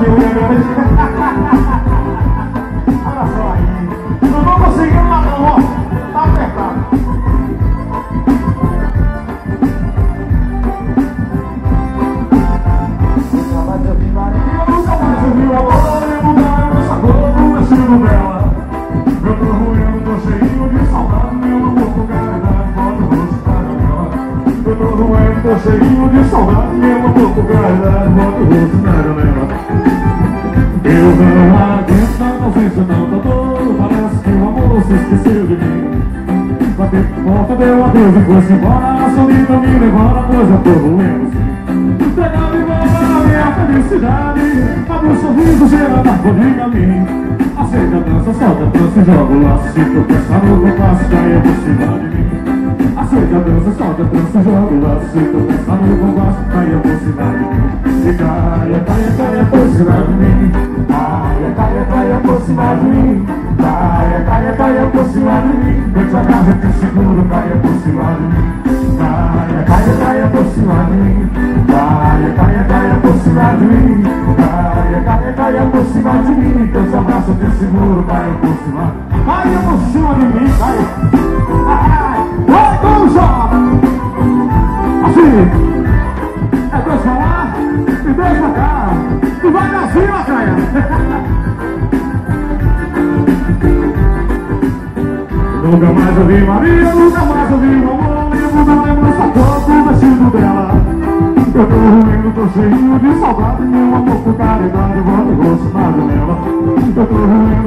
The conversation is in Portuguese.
meu bebê. Olha só aí. Não vou conseguir lá não, ó. Apertado. Nunca mais eu vi Maria, nunca mais eu vi amor. Mudar o sabor do vestido dela. Eu tô ruim, tô cheio de saudade. Meu corpo caridade, bota o rosto na janela. Eu não aguento a ausência, não tá todo. Parece que o amor se esqueceu de mim. Bateu porta, deu adeus e foi-se embora. A solidão me levou, pois eu tô doendo sim. Pegava embora a minha felicidade. Abre um sorriso, cheira da folhinha a mim. Aceita a dança, solta a dança e joga o laço. Se tu pensar no compasso, caia por cima de mim. Aceita a dança, solta a dança e joga o laço. Se tu pensar no compasso, caia por cima de mim. E caia, caia, caia por cima de mim. Cima de mim. Eu te agarro, eu te seguro, caia por cima de mim. Caia, caia, por cima de mim. Caia, caia, por cima de mim. Caia, caia, caia por cima de mim. Eu te abraço, eu te seguro, por cima. Caia por cima de mim, caia. Ai, ai, vamos lá. Assim. É dois pra lá e dois pra cá. Tu vai pra cima, caia. Nunca mais ouvi Maria, nunca mais ouvi amor Lembro da lembrança toda do vestido dela. Eu tô ruim, tô cheio de saudade Meu amor por caridade, o rosto na janela Eu tô ruim,